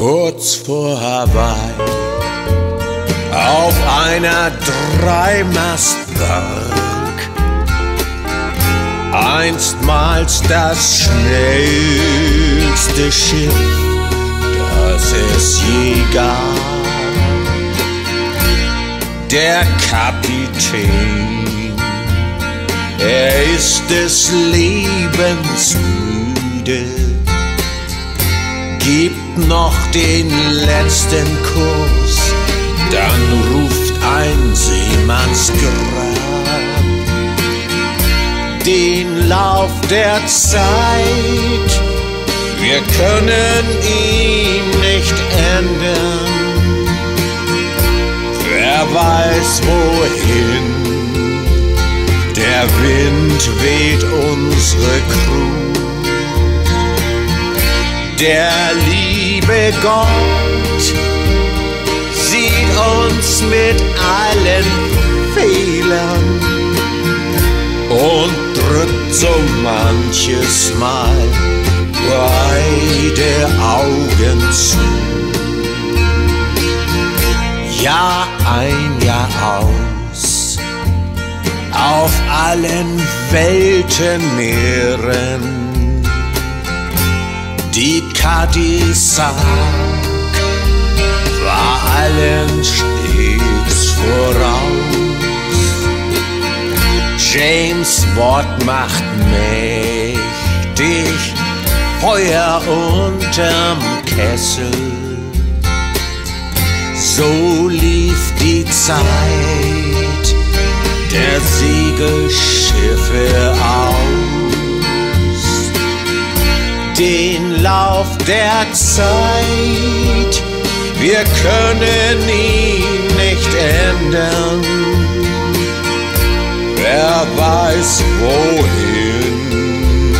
vor Hawaii auf einer Dreimastbank. Einstmals das schnellste Schiff, das es je gab. Der Kapitän, er ist des Lebens müde, gibt noch den letzten Kurs, dann ruft ein Seemannsgrab den Lauf der Zeit. Wir können ihn nicht ändern. Wer weiß wohin, der Wind weht unsere Crew. Der liebe Gott sieht uns mit allen Fehlern und drückt so manches Mal beide Augen zu. Jahr ein, Jahr aus, auf allen Weltenmeeren, die Kadisak war allen stets voraus. James Wort macht mächtig Feuer unterm Kessel. So lief die Zeit der Segelschiffe Lauf der Zeit, wir können ihn nicht ändern wer weiß wohin.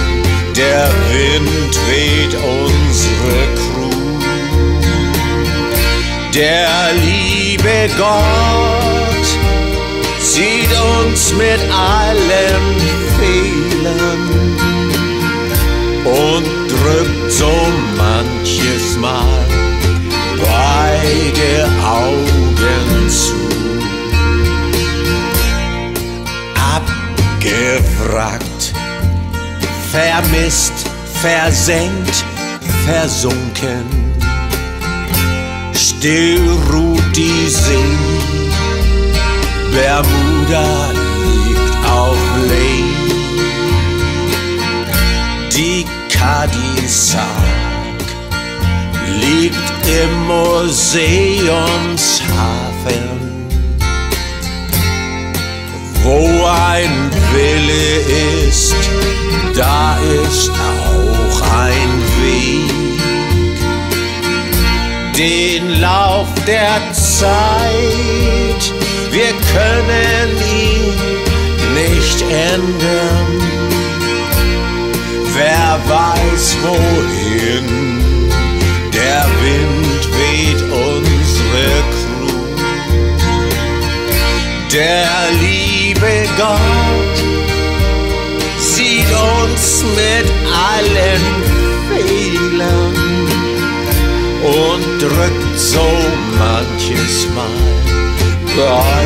Der Wind weht unsere Crew. Der liebe Gott sieht uns mit allen Fehlern und drückt so manches Mal beide Augen zu. gefragt, vermisst, versenkt, versunken. Still ruht die See, Bermuda liegt auf Lee. Die Cadillac liegt im Museumshafen wo ein Wille ist, da ist auch ein Weg. Den Lauf der Zeit, wir können ihn nicht ändern. Der liebe Gott sieht uns mit allen Fehlern und drückt so manches Mal. Bei